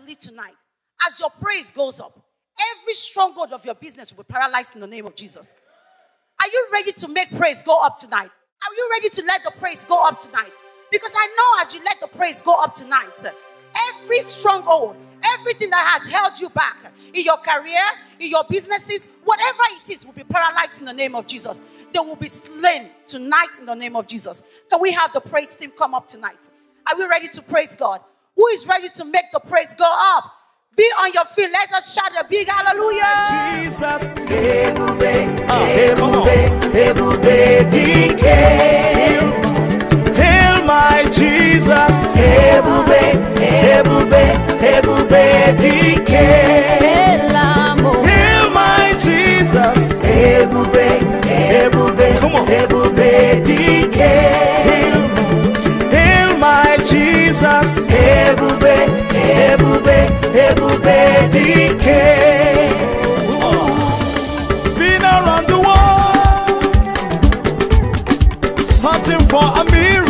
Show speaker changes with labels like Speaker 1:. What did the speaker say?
Speaker 1: believe tonight, as your praise goes up, every stronghold of your business will be paralyzed in the name of Jesus. Are you ready to make praise go up tonight? Are you ready to let the praise go up tonight? Because I know as you let the praise go up tonight, every stronghold, everything that has held you back in your career, in your businesses, whatever it is, will be paralyzed in the name of Jesus. They will be slain tonight in the name of Jesus. Can we have the praise team come up tonight? Are we ready to praise God? Who is ready to make the praise go up? Be on your feet. Let us shout a big hallelujah.
Speaker 2: Jesus,
Speaker 3: Ebube,
Speaker 2: Ah, come on.
Speaker 3: ebube, ebube dike.
Speaker 2: hail my Jesus,
Speaker 3: Ebube, ebube, dike.
Speaker 2: been around the world, searching for a miracle.